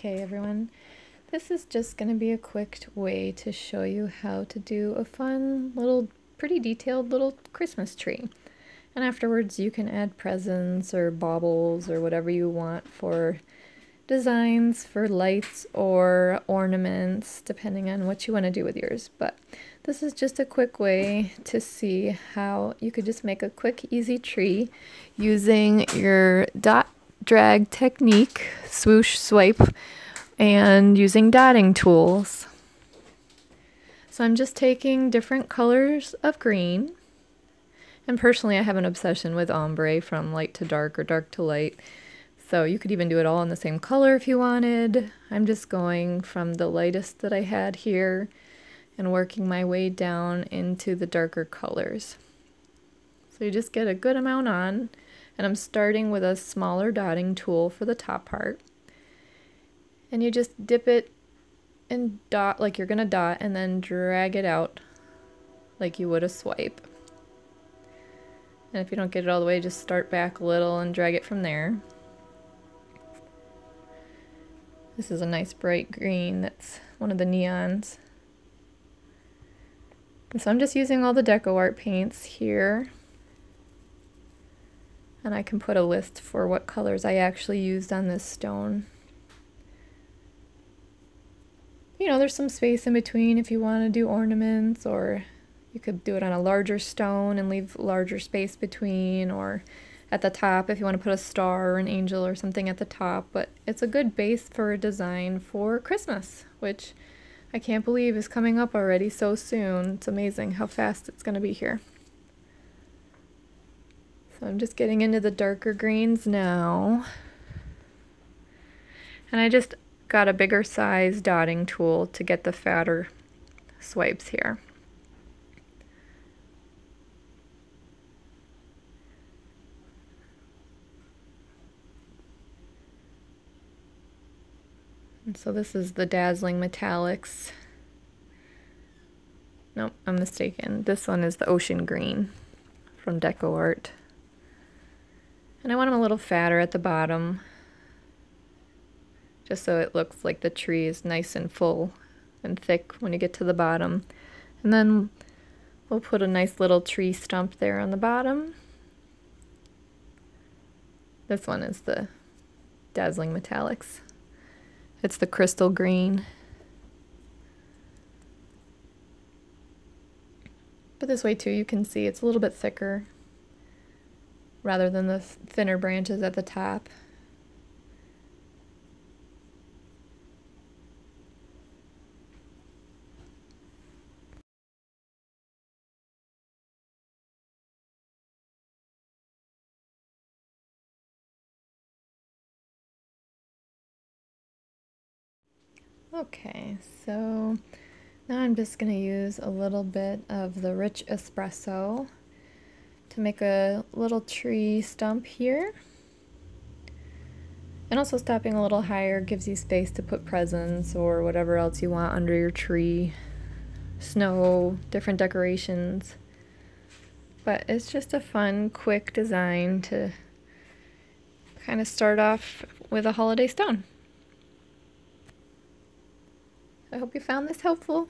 Okay everyone, this is just going to be a quick way to show you how to do a fun little, pretty detailed little Christmas tree. And afterwards you can add presents or baubles or whatever you want for designs for lights or ornaments, depending on what you want to do with yours. But this is just a quick way to see how you could just make a quick, easy tree using your dot drag technique, swoosh, swipe, and using dotting tools. So I'm just taking different colors of green. And personally, I have an obsession with ombre from light to dark or dark to light. So you could even do it all in the same color if you wanted. I'm just going from the lightest that I had here and working my way down into the darker colors. So you just get a good amount on and I'm starting with a smaller dotting tool for the top part. And you just dip it and dot like you're gonna dot and then drag it out like you would a swipe. And if you don't get it all the way, just start back a little and drag it from there. This is a nice bright green that's one of the neons. And so I'm just using all the DecoArt paints here and I can put a list for what colors I actually used on this stone. You know, there's some space in between if you want to do ornaments or you could do it on a larger stone and leave larger space between or at the top if you want to put a star or an angel or something at the top. But it's a good base for a design for Christmas, which I can't believe is coming up already so soon. It's amazing how fast it's going to be here. So I'm just getting into the darker greens now. And I just got a bigger size dotting tool to get the fatter swipes here. So this is the Dazzling Metallics. Nope, I'm mistaken. This one is the Ocean Green from DecoArt. And I want them a little fatter at the bottom, just so it looks like the tree is nice and full and thick when you get to the bottom. And then we'll put a nice little tree stump there on the bottom. This one is the Dazzling Metallics. It's the crystal green. But this way too, you can see it's a little bit thicker rather than the thinner branches at the top. Okay, so now I'm just going to use a little bit of the rich espresso to make a little tree stump here. And also stopping a little higher gives you space to put presents or whatever else you want under your tree. Snow, different decorations. But it's just a fun, quick design to kind of start off with a holiday stone. I hope you found this helpful.